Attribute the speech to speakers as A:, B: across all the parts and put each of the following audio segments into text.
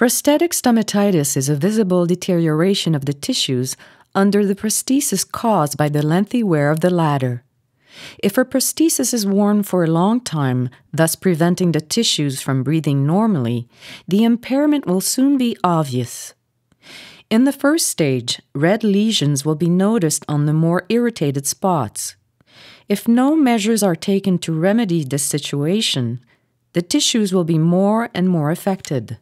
A: Prosthetic stomatitis is a visible deterioration of the tissues under the prosthesis caused by the lengthy wear of the latter. If a prosthesis is worn for a long time, thus preventing the tissues from breathing normally, the impairment will soon be obvious. In the first stage, red lesions will be noticed on the more irritated spots. If no measures are taken to remedy this situation, the tissues will be more and more affected.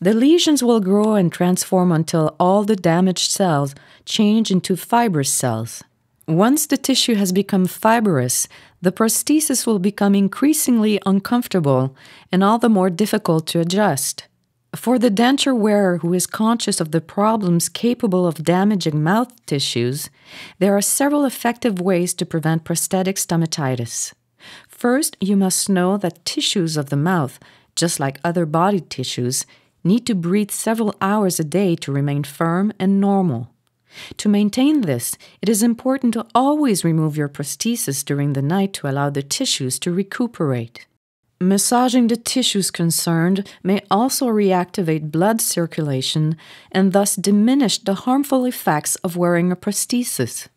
A: The lesions will grow and transform until all the damaged cells change into fibrous cells. Once the tissue has become fibrous, the prosthesis will become increasingly uncomfortable and all the more difficult to adjust. For the denture wearer who is conscious of the problems capable of damaging mouth tissues, there are several effective ways to prevent prosthetic stomatitis. First, you must know that tissues of the mouth, just like other body tissues, need to breathe several hours a day to remain firm and normal. To maintain this, it is important to always remove your prosthesis during the night to allow the tissues to recuperate. Massaging the tissues concerned may also reactivate blood circulation and thus diminish the harmful effects of wearing a prosthesis.